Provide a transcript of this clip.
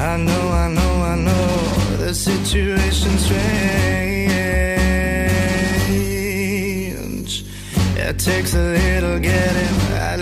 I know, I know, I know the situation's strange. It takes a little getting. I